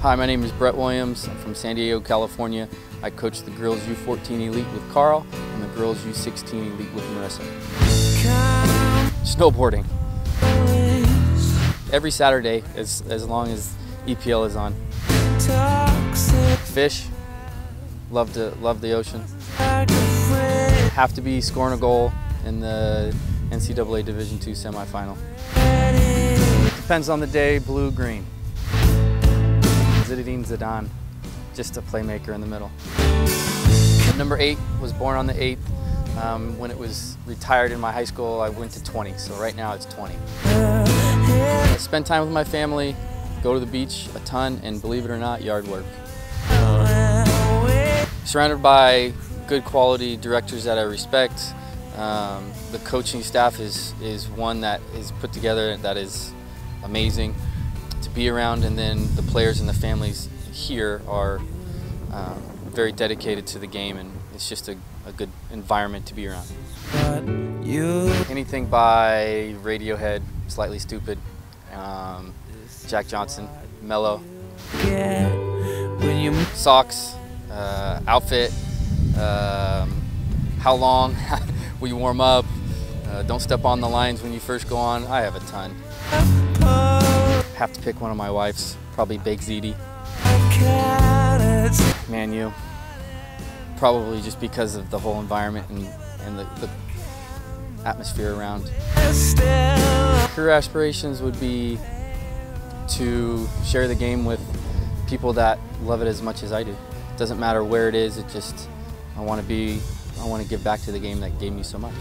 Hi, my name is Brett Williams. I'm from San Diego, California. I coach the girls U14 Elite with Carl and the girls U16 Elite with Marissa. Snowboarding. Every Saturday, as, as long as EPL is on. Fish. Love to love the ocean. Have to be scoring a goal in the NCAA Division II semifinal. Depends on the day, blue, green. Zinedine Zidane, just a playmaker in the middle. Number eight was born on the 8th. Um, when it was retired in my high school, I went to 20, so right now it's 20. I spend time with my family, go to the beach a ton, and believe it or not, yard work. Surrounded by good quality directors that I respect. Um, the coaching staff is, is one that is put together that is amazing to be around, and then the players and the families here are um, very dedicated to the game, and it's just a, a good environment to be around. Anything by Radiohead, Slightly Stoopid, um, Jack Johnson, Mellow, socks, uh, outfit, um, how long will you warm up, uh, don't step on the lines when you first go on. I have a ton. Have to pick one of my wife's, probably baked ziti. Man, you. Probably just because of the whole environment and, and the, the atmosphere around. Career aspirations would be to share the game with people that love it as much as I do. It doesn't matter where it is, it just, I want to be, I want to give back to the game that gave me so much.